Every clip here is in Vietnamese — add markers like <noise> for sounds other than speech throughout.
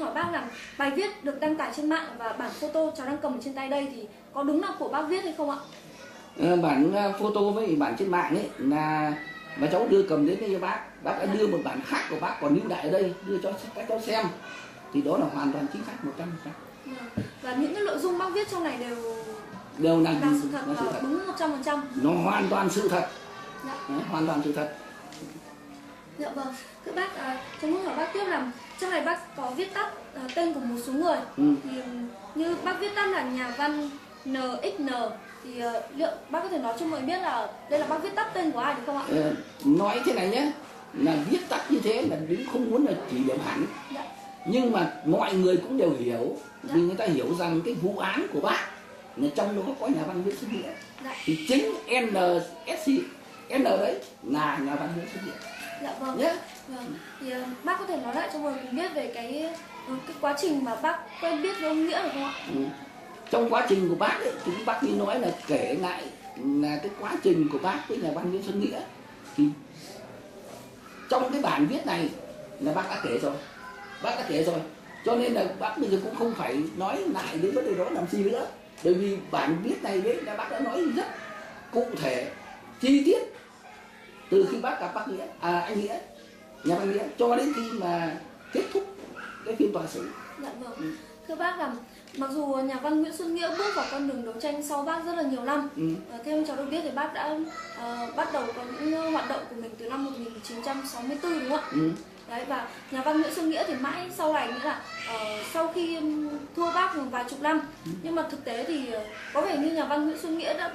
hỏi bác là bài viết được đăng tải trên mạng và bản photo cháu đang cầm trên tay đây thì có đúng là của bác viết hay không ạ? Ờ, bản ờ, photo với bản trên mạng ấy là mà cháu đưa cầm đến đây cho bác. Bác đã đưa một bản khác của bác còn lưu đại ở đây đưa cho các cháu xem. Thì đó là hoàn toàn chính xác một trăm phần trăm. Vâng. và những cái nội dung bác viết trong này đều đều là, là sự thật là sự thật. đúng một trăm phần trăm. Nó hoàn toàn sự thật. Dạ. Đấy, hoàn toàn sự thật. Dạ vâng. Thưa bác à, cháu muốn hỏi bác tiếp là trong này bác có viết tắt à, tên của một số người ừ. thì như bác viết tắt là nhà văn NXN thì ờ, liệu bác có thể nói cho mọi người biết là đây là bác viết tắt tên của ai được không ạ? Ờ, nói thế này nhé là viết tắt như thế là đúng không muốn là chỉ điểm hẳn Dạ. nhưng mà mọi người cũng đều hiểu Dạ. vì người ta hiểu rằng cái vụ án của bác là trong đó có nhà văn Nguyễn Xuân Nghĩa Dạ. thì chính NSC N đấy là nhà văn Nguyễn Xuân Nghĩa Dạ vâng. nhé Vâng. Thì ờ, bác có thể nói lại cho mọi người biết về cái ừ, cái quá trình mà bác quen biết với ông Nghĩa được không ạ? ừ. trong quá trình của bác ấy, thì bác như nói là kể lại là cái quá trình của bác với nhà văn Nguyễn Xuân Nghĩa thì trong cái bản viết này là bác đã kể rồi bác đã kể rồi cho nên là bác bây giờ cũng không phải nói lại đến vấn đề đó làm gì nữa bởi vì bản viết này đấy là bác đã nói rất cụ thể chi tiết từ khi bác gặp bác nghĩa à anh nghĩa nhà văn nghĩa cho đến khi mà kết thúc cái phiên tòa xử Dạ Ừ. vâng. Thưa bác là mặc dù nhà văn Nguyễn Xuân Nghĩa bước vào con đường đấu tranh sau bác rất là nhiều năm. ừ. Ờ, theo cháu được biết thì bác đã ờ, bắt đầu có những hoạt động của mình từ năm 1964 đúng không ạ? Ừ. Đấy và nhà văn Nguyễn Xuân Nghĩa thì mãi sau này nghĩa là ờ, sau khi thua bác một vài chục năm nhưng mà thực tế thì ờ, có vẻ như nhà văn Nguyễn Xuân Nghĩa đã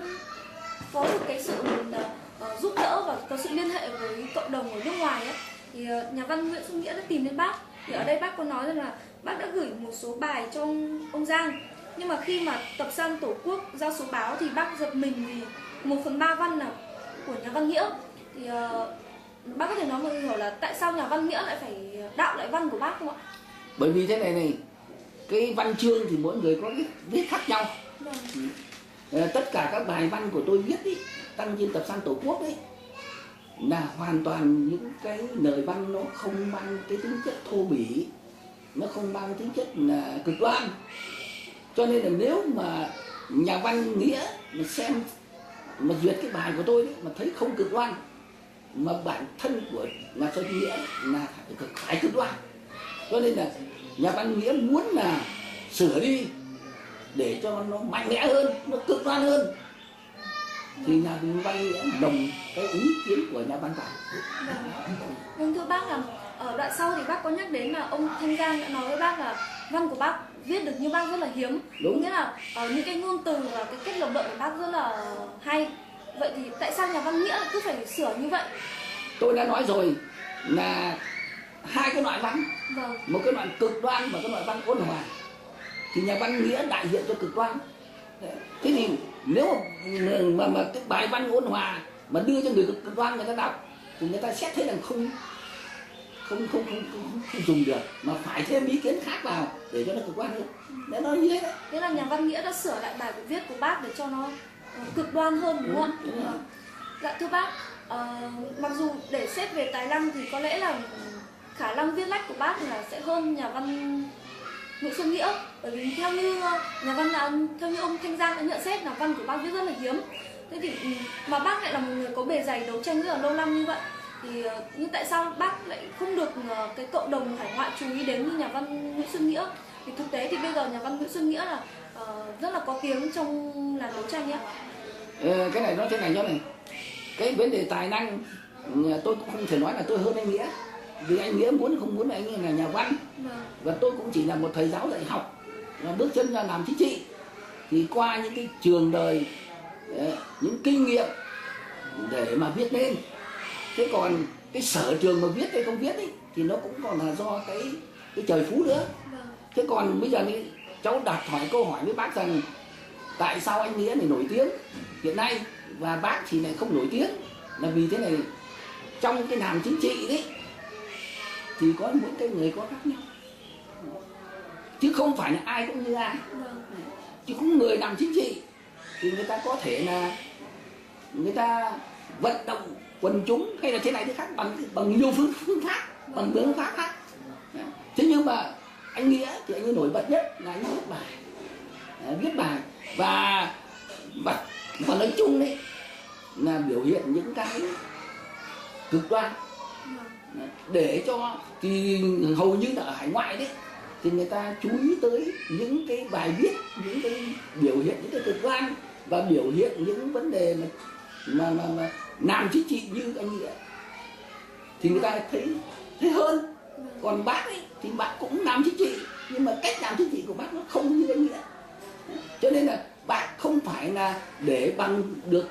có được cái sự ờ, ờ, giúp đỡ và có sự liên hệ với cộng đồng ở nước ngoài ấy thì ờ, nhà văn Nguyễn Xuân Nghĩa đã tìm đến bác thì ở đây bác có nói rằng là bác đã gửi một số bài cho ông, ông Giang nhưng mà khi mà tập san tổ quốc ra số báo thì bác giật mình vì một phần ba văn là của nhà văn Nghĩa thì ờ, bác có thể nói người hiểu là tại sao nhà văn Nghĩa lại phải đạo lại văn của bác không ạ? bởi vì thế này này cái văn chương thì mỗi người có cái viết khác nhau Vâng. Ờ, tất cả các bài văn của tôi viết ý, đăng trên tập san tổ quốc ấy là hoàn toàn những cái lời văn nó không mang cái tính chất thô bỉ nó không mang tính chất là cực đoan. Cho nên là nếu mà nhà văn nghĩa mà xem mà duyệt cái bài của tôi đấy, mà thấy không cực đoan mà bản thân của nhà văn nghĩa là phải cực, phải cực đoan. Cho nên là nhà văn nghĩa muốn là sửa đi để cho nó mạnh mẽ hơn nó cực đoan hơn thì nhà văn nghĩa đồng cái ý kiến của nhà văn bản Vâng. Vâng thưa bác là ở đoạn sau thì bác có nhắc đến là ông Thanh Giang đã nói với bác là văn của bác viết được như bác rất là hiếm. Đúng. nghĩa là ở những cái ngôn từ và cái cách lập luận của bác rất là hay. Vậy thì tại sao nhà văn nghĩa cứ phải sửa như vậy? Tôi đã nói rồi là hai cái loại văn. Vâng. Một cái loại cực đoan và cái loại văn ôn hòa. Thì nhà văn nghĩa đại diện cho cực đoan. Thế thì nếu mà, mà, cái bài văn ôn hòa mà đưa cho người cực đoan người ta đọc thì người ta xét thấy rằng không không không không, không, không dùng được mà phải thêm ý kiến khác vào để cho nó cực đoan hơn để nó như thế đấy nghĩa là nhà văn nghĩa đã sửa lại bài viết của bác để cho nó ờ, cực đoan hơn đúng không ạ Đúng, đúng. Vâng. dạ thưa bác ờ, mặc dù để xét về tài năng thì có lẽ là khả năng viết lách của bác là sẽ hơn nhà văn Nguyễn Xuân Nghĩa. Bởi vì theo như ờ, nhà văn là theo như ông Thanh Giang đã nhận xét là văn của bác viết rất là hiếm. Thế thì ừ, mà bác lại là một người có bề dày đấu tranh rất là lâu năm như vậy. Thì ờ, nhưng tại sao bác lại không được cái cộng đồng hải ngoại chú ý đến như nhà văn Nguyễn Xuân Nghĩa? Thì thực tế thì bây giờ nhà văn Nguyễn Xuân Nghĩa là uh, rất là có tiếng trong làng đấu tranh ấy cái này nó thế này cho này. Cái vấn đề tài năng tôi cũng không thể nói là tôi hơn anh nghĩa vì anh nghĩa muốn không muốn anh là nhà văn Vâng. và tôi cũng chỉ là một thầy giáo dạy học và bước chân ra làm chính trị thì qua những cái trường đời ờ, những kinh nghiệm để mà viết lên thế còn cái sở trường mà viết hay không viết ấy, thì nó cũng còn là do cái cái trời phú nữa Vâng. thế còn bây giờ thì cháu đặt hỏi câu hỏi với bác rằng tại sao anh nghĩa này nổi tiếng hiện nay và bác thì lại không nổi tiếng là vì thế này trong cái làm chính trị đấy thì có mỗi cái người có khác nhau. Chứ không phải là ai cũng như ai. Chứ cũng người làm chính trị thì người ta có thể là người ta vận động quần chúng hay là thế này thế khác bằng bằng nhiều phương <laughs> phương pháp bằng phương pháp khác. Thế nhưng mà anh nghĩa thì anh ấy nổi bật nhất là anh viết bài. À, viết bài. Và và và nói chung đấy là biểu hiện những cái cực đoan để cho thì hầu như là ở hải ngoại đấy thì người ta chú ý tới những cái bài viết những cái biểu hiện những cái cực đoan và biểu hiện những vấn đề mà mà mà, mà làm chính trị như anh nghĩa thì người ta thấy thấy hơn. Còn bác ấy thì bác cũng làm chính trị nhưng mà cách làm chính trị của bác nó không như anh nghĩa cho nên là bác không phải là để bằng được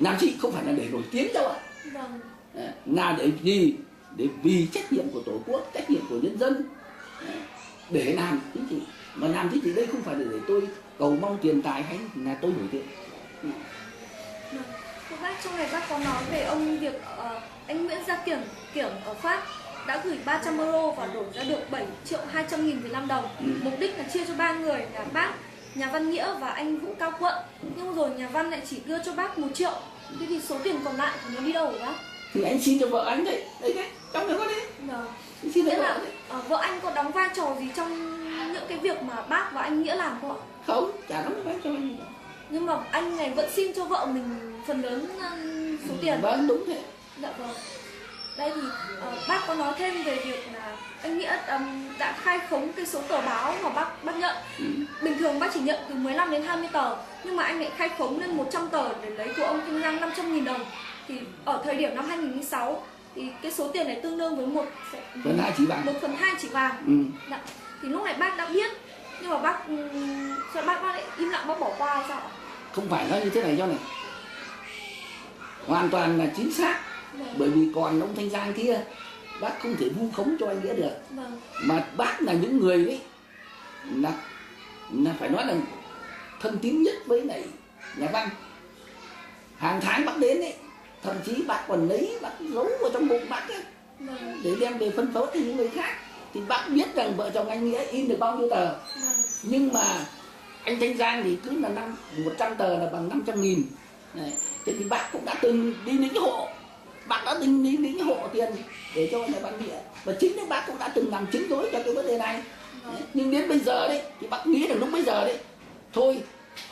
làm chính trị không phải là để nổi tiếng đâu ạ. Vâng. À, là để gì để vì trách nhiệm của tổ quốc trách nhiệm của nhân dân để làm chính trị mà làm chính trị đây không phải là để tôi cầu mong tiền tài hay là tôi nổi tiếng. Thưa bác, trong này bác có nói về ông việc ờ, anh Nguyễn Gia Kiểm Kiểm ở Pháp đã gửi 300 euro và đổi ra được 7 triệu 200 nghìn Việt Nam đồng. Ừ. Mục đích là chia cho ba người là bác, nhà văn Nghĩa và anh Vũ Cao Quận. Nhưng rồi nhà văn lại chỉ đưa cho bác 1 triệu. Thế thì số tiền còn lại thì nó đi đâu hả bác? thì anh xin cho vợ anh đấy đấy đấy trong có đấy Vâng. xin vợ là ờ, vợ anh có đóng vai trò gì trong những cái việc mà bác và anh Nghĩa làm không ạ? không chả đóng vai cho anh Nhưng mà anh này vẫn xin cho vợ mình phần lớn ờ, số tiền. vâng đúng thế Dạ vâng. Đây thì ờ, bác có nói thêm về việc là anh Nghĩa ừm, đã khai khống cái số tờ báo mà bác bác nhận. Ừ. Bình thường bác chỉ nhận từ 15 đến 20 tờ, nhưng mà anh lại khai khống lên 100 tờ để lấy của ông Kinh Giang 500 nghìn đồng. Thì ở thời điểm năm 2006 thì cái số tiền này tương đương với một phần hai chỉ vàng một phần hai chỉ vàng. ừ. Dạ. Thì lúc này bác đã biết nhưng mà bác ừm, sao bác bác lại im lặng bác bỏ qua hay sao ạ? không phải nói như thế này cho này hoàn toàn là chính xác Vâng. bởi vì còn ông thanh giang kia bác không thể vu khống cho anh nghĩa được Vâng. mà bác là những người ấy là là phải nói là thân tín nhất với lại nhà văn hàng tháng bác đến ấy thậm chí bác còn lấy bác giấu vào trong bụng bác ấy, để đem về phân phối cho những người khác. Thì bác biết rằng vợ chồng anh nghĩa in được bao nhiêu tờ. Nhưng mà anh Thanh Giang thì cứ là năm 100 tờ là bằng 500 nghìn. Đấy. thế thì bác cũng đã từng đi lính hộ. Bác đã từng đi lính hộ tiền để cho nhà bạn nghĩa và chính đấy bác cũng đã từng làm chứng đối cho cái vấn đề này. Đấy. nhưng đến bây giờ đấy thì bác nghĩ là lúc bây giờ đấy thôi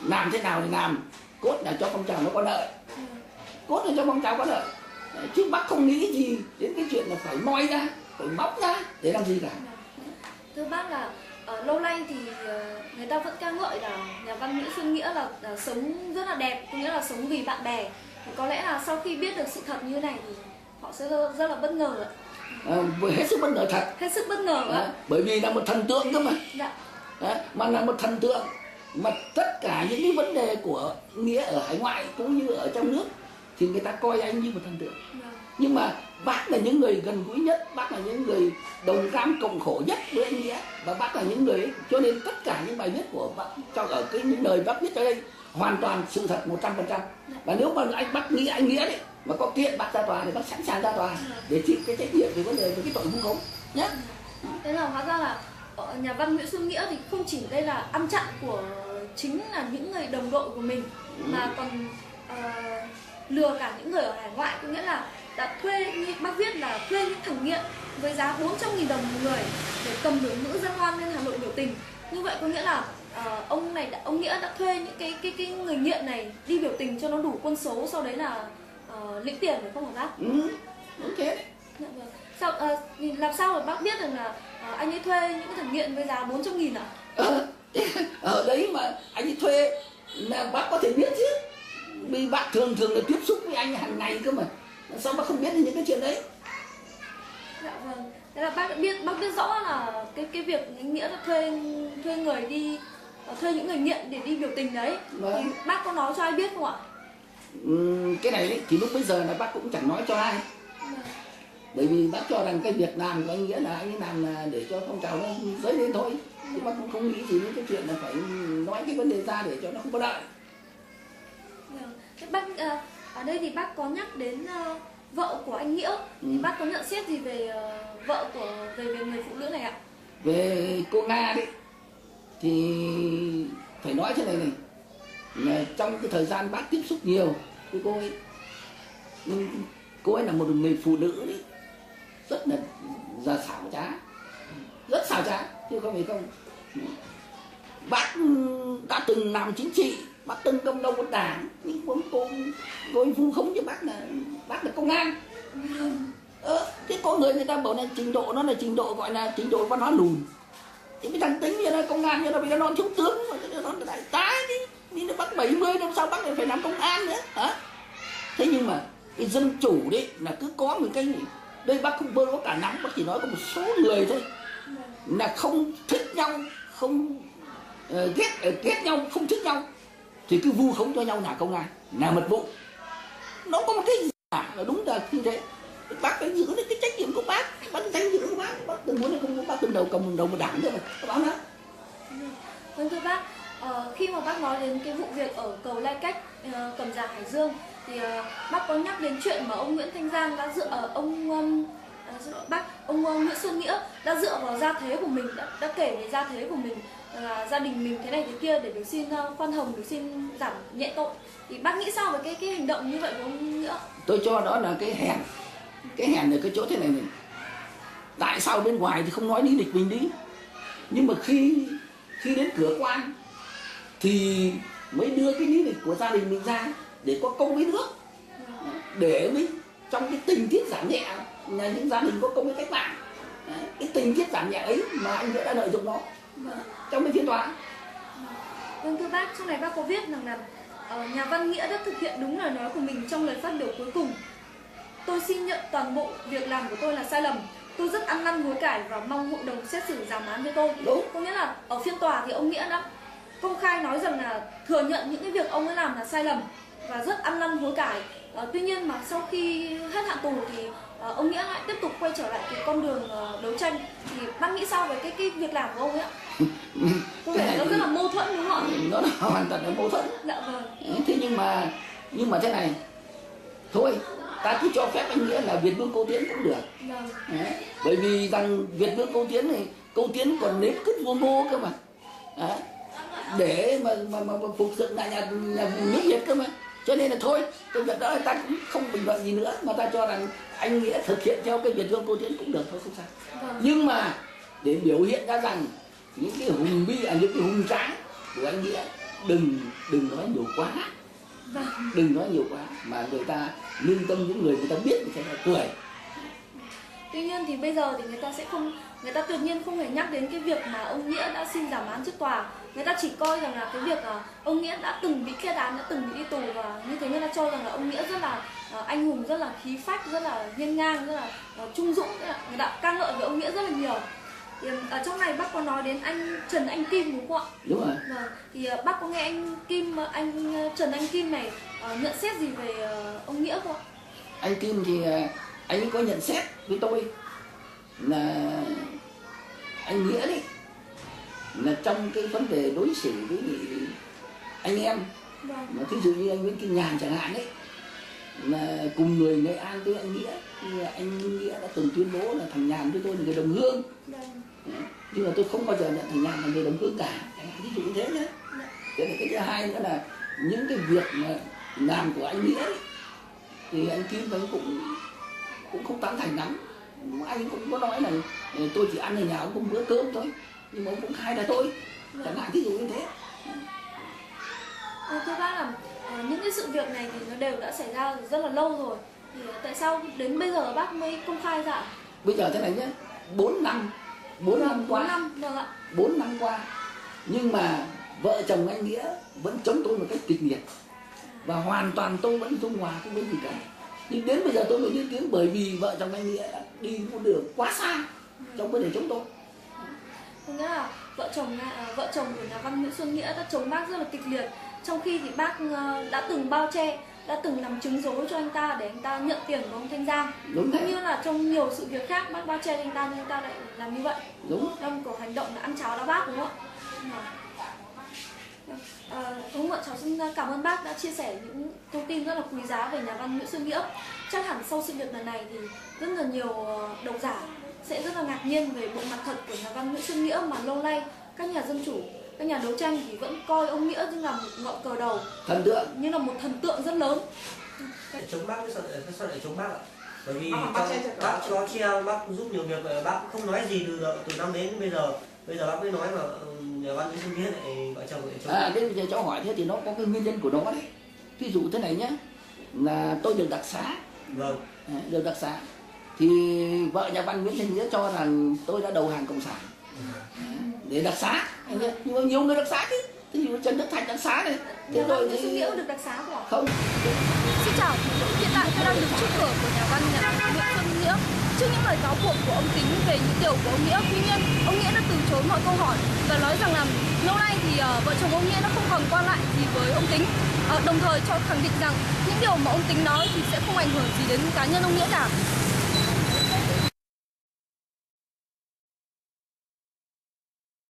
làm thế nào thì làm. Cốt là cho phong trào nó có lợi cốt là cho phong trào có lợi chứ bác không nghĩ gì đến cái chuyện là phải moi ra phải móc ra để làm gì cả Thưa bác là ờ, lâu nay thì ờ, người ta vẫn ca ngợi là nhà văn Nguyễn Xuân Nghĩa là, là sống rất là đẹp, có nghĩa là sống vì bạn bè. Thì có lẽ là sau khi biết được sự thật như này thì họ sẽ rất, là bất ngờ ạ. à, hết sức bất ngờ thật Hết sức bất ngờ ạ. bởi vì là một thần tượng cơ mà Dạ. Đấy, mà là một thần tượng mà tất cả những cái vấn đề của nghĩa ở hải ngoại cũng như ở trong nước thì người ta coi anh như một thần tượng. Vâng. nhưng mà bác là những người gần gũi nhất bác là những người đồng cam cộng khổ nhất với anh nghĩa và bác là những người ấy. cho nên tất cả những bài viết của bác trong ở cái những lời bác viết ở đây hoàn toàn sự thật 100% và nếu mà anh bác nghĩ anh nghĩa đấy mà có kiện bác ra tòa thì bác sẵn sàng ra tòa để chịu cái trách nhiệm về vấn đề về cái tội vu khống nhé Thế là hóa ra là ờ, nhà văn Nguyễn Xuân Nghĩa thì không chỉ đây là ăn chặn của chính là những người đồng đội của mình mà còn ờ, lừa cả những người ở hải ngoại có nghĩa là đã thuê như bác viết là thuê những thằng nghiện với giá 400.000 đồng một người để cầm biểu ngữ dân hoan lên Hà Nội biểu tình như vậy có nghĩa là ờ, ông này đã, ông nghĩa đã thuê những cái cái cái người nghiện này đi biểu tình cho nó đủ quân số sau đấy là ờ, lĩnh tiền phải không hả bác? ừ, đúng thế đấy Dạ vâng. Sao, thì làm sao mà bác biết được là ờ, anh ấy thuê những thằng nghiện với giá 400 nghìn ạ? Ờ, ở <laughs> đấy mà anh ấy thuê là bác có thể biết chứ vì bác thường thường là tiếp xúc với anh hàng ngày cơ mà sao bác không biết những cái chuyện đấy Dạ vâng. Thế là bác đã biết, bác biết rõ là cái cái việc nghĩa là thuê thuê người đi ờ, thuê những người nghiện để đi biểu tình đấy. Vâng. Thì bác có nói cho ai biết không ạ? Cái này thì lúc bây giờ là bác cũng chẳng nói cho ai Vâng. bởi vì bác cho rằng cái việc làm của anh nghĩa là anh ấy làm là để cho phong trào nó dấy lên thôi chứ bác cũng không nghĩ gì đến cái chuyện là phải nói cái vấn đề ra để cho nó không có lợi Vâng. Thế bác ờ, ở đây thì bác có nhắc đến ờ, vợ của anh Nghĩa. Thì Ừ. bác có nhận xét gì về ờ, vợ của về về người phụ nữ này ạ? về cô nga đấy thì phải nói thế này này là trong cái thời gian bác tiếp xúc nhiều với cô ấy cô ấy là một người phụ nữ đấy rất là là xảo trá rất xảo trá chứ không phải không bác đã từng làm chính trị bác từng công đồng một đảng. Nhưng cũng cô tôi vu khống cho bác là bác là công an. Ờ, thế có người người ta bảo là trình độ nó là trình độ gọi là trình độ văn hóa lùn. Thì cái thằng tính như là công an như là bây giờ nó thiếu tướng mà nó đại tá đi. Đi nó bắt 70 năm sau bác lại phải làm công an nữa hả? Thế nhưng mà cái dân chủ đấy là cứ có một cái gì? Đây bác không bơ có cả nắm bác chỉ nói có một số người thôi. Là không thích nhau không uh, ghét uh, ghét nhau không thích nhau thì cứ vu khống cho nhau nhà công an là mật vụ. Nó có một cái gì cả là đúng là như thế. Bác phải giữ được cái trách nhiệm của bác bác danh dự của bác. Bác đừng muốn là không bác từng đầu cầm đầu một đảng nữa. Mà các bạn nói vâng thưa bác ờ, khi mà bác nói đến cái vụ việc ở cầu lai cách uh, cầm già hải dương thì uh, bác có nhắc đến chuyện mà ông nguyễn thanh giang đã dựa ở ông um, uh, bác ông uh, nguyễn xuân nghĩa đã dựa vào gia thế của mình đã, đã kể về gia thế của mình là gia đình mình thế này thế kia để được xin uh, khoan hồng được xin giảm nhẹ tội. Thì bác nghĩ sao về cái cái hành động như vậy của ông nữa? tôi cho đó là cái hèn cái hèn ở cái chỗ thế này này. Tại sao bên ngoài thì không nói lý lịch mình đi? Nhưng mà khi khi đến cửa quan thì mới đưa cái lý lịch của gia đình mình ra để có công với nước. Để mới trong cái tình tiết giảm nhẹ là những gia đình có công với cách mạng. Cái tình tiết giảm nhẹ ấy mà anh đã lợi dụng nó trong cái phiên tòa. Vâng thưa bác trong này bác có viết rằng là uh, nhà văn nghĩa đã thực hiện đúng lời nói của mình trong lời phát biểu cuối cùng. Tôi xin nhận toàn bộ việc làm của tôi là sai lầm. Tôi rất ăn năn hối cải và mong hội đồng xét xử giảm án cho tôi. Đúng. Có nghĩa là ở phiên tòa thì ông nghĩa đã công khai nói rằng là thừa nhận những cái việc ông ấy làm là sai lầm và rất ăn năn hối cải. À, tuy nhiên mà sau khi hết hạn tù thì à, ông nghĩa lại tiếp tục quay trở lại cái con đường à, đấu tranh. Thì bác nghĩ sao về cái cái việc làm của ông ấy ạ có vẻ nó rất là mâu thuẫn đúng không ạ? Nó là hoàn toàn là mâu thuẫn. Dạ vâng. Thế nhưng mà nhưng mà thế này thôi ta cứ cho phép anh nghĩa là việt vương câu tiến cũng được. Vâng. Đấy. bởi vì rằng việt vương câu tiến này câu tiến còn nếm cứt vua ngô cơ mà. Đấy. để mà, mà, mà, mà phục dựng lại nhà, nhà nước việt cơ mà. Cho nên là thôi cái việc đó ta cũng không bình luận gì nữa mà ta cho rằng anh nghĩa thực hiện theo cái việt vương câu tiến cũng được thôi không sao. Vâng. Nhưng mà để biểu hiện ra rằng những cái hùng bi à những cái hùng tráng của anh nghĩa đừng đừng nói nhiều quá vâng đừng nói nhiều quá mà người ta lương tâm những người người ta biết người ta cười Tuy nhiên thì bây giờ thì người ta sẽ không người ta tuyệt nhiên không hề nhắc đến cái việc mà ông Nghĩa đã xin giảm án trước tòa. Người ta chỉ coi rằng là cái việc à, ông Nghĩa đã từng bị kết án, đã từng bị đi tù và như thế người ta cho rằng là ông Nghĩa rất là à, anh hùng, rất là khí phách, rất là hiên ngang, rất là à, trung dũng. Là Người ta ca ngợi về ông Nghĩa rất là nhiều. Thì ở trong này bác có nói đến anh Trần Anh Kim đúng không ạ? đúng rồi Vâng. Thì à, bác có nghe anh Kim anh à, Trần Anh Kim này nhận xét gì về ông Nghĩa không ạ? anh kim thì anh có nhận xét với tôi là anh nghĩa đấy là trong cái vấn đề đối xử với anh em Vâng. mà thí dụ như anh Nguyễn Kim Nhàn chẳng hạn đấy là cùng người Nghệ An với anh Nghĩa thì anh Nghĩa đã từng tuyên bố là thằng Nhàn với tôi là người đồng hương. Vâng. nhưng mà tôi không bao giờ nhận thằng Nhàn là người đồng hương cả. Ví dụ như thế nhé Dạ. thế là cái thứ hai nữa là những cái việc mà làm của anh Nghĩa ấy, thì anh Kim anh cũng cũng không tán thành lắm. Anh cũng có nói là "Ừ, tôi chỉ ăn ở nhà ông có bữa cơm thôi nhưng mà ông cũng khai là tôi. Chẳng hạn ví dụ như thế. Ờ, thưa bác là ờ, những cái sự việc này thì nó đều đã xảy ra rất là lâu rồi. Thì ờ, tại sao đến bây giờ bác mới công khai ra bây giờ thế này nhé 4 năm 4 năm qua. Năm vâng ạ. 4 năm qua nhưng mà vợ chồng anh Nghĩa vẫn chống tôi một cách kịch liệt. Và hoàn toàn tôi vẫn dung hòa không có gì cả. Nhưng đến bây giờ tôi mới lên tiếng bởi vì vợ chồng anh Nghĩa đã đi một đường quá xa trong vấn đề chống tôi. Có nghĩa là vợ chồng ờ, vợ chồng của nhà văn Nguyễn Xuân Nghĩa đã chống bác rất là kịch liệt trong khi thì bác ờ, đã từng bao che đã từng làm chứng dối cho anh ta để anh ta nhận tiền của ông Thanh Giang. Đúng cũng như là trong nhiều sự việc khác bác bao che anh ta nhưng anh ta lại làm như vậy. Đúng. Trong cổ hành động là ăn cháo đá bác đúng không ạ? À, đúng ạ, cháu xin cảm ơn bác đã chia sẻ những thông tin rất là quý giá về nhà văn Nguyễn Xuân Nghĩa. Chắc hẳn sau sự việc lần này thì rất là nhiều ờ, độc giả sẽ rất là ngạc nhiên về bộ mặt thật của nhà văn Nguyễn Xuân Nghĩa mà lâu nay các nhà dân chủ, các nhà đấu tranh thì vẫn coi ông Nghĩa như là một ngọn cờ đầu, thần tượng. Như là một thần tượng rất lớn. Để chống bác cái sao lại, sao lại chống bác ạ? bởi vì À, bác cho bác có che bác giúp nhiều việc và bác không nói gì từ từ năm đến bây giờ. Bây giờ bác mới nói mà ừ, nhà văn Nguyễn Xuân Nghĩa lại vợ chồng lại chồng. À thế giờ cháu hỏi thế thì nó có cái nguyên nhân của nó đấy. Ví dụ thế này nhá là tôi được đặc xá. Vâng. À, được đặc xá. Thì vợ nhà văn Nguyễn Thành Nghĩa cho rằng tôi đã đầu hàng cộng sản. À, để đặc xá biết. nhưng mà nhiều người đặc xá chứ thì Trần Đức Thành đặc xá này thế rồi thì Nghĩa được đặc xá không không Xin chào, hiện tại tôi đang đứng trước cửa của nhà văn nhà văn Nguyễn Xuân Nghĩa trước những lời cáo buộc của ông Kính về những điều của ông Nghĩa. Tuy nhiên, ông Nghĩa đã từ chối mọi câu hỏi và nói rằng là lâu nay thì ờ, vợ chồng ông Nghĩa đã không còn quan lại gì với ông Kính. Ờ, đồng thời cho khẳng định rằng những điều mà ông Kính nói thì sẽ không ảnh hưởng gì đến cá nhân ông Nghĩa cả.